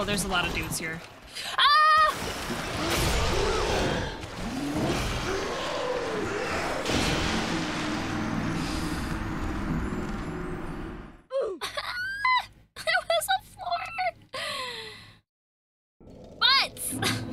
Oh, there's a lot of dudes here. Ah! Ooh. it was a floor! But...